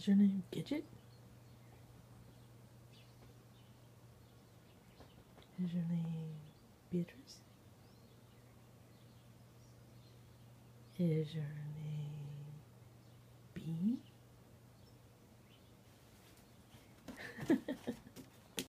Is your name Gidget? Is your name Beatrice? Is your name Bean?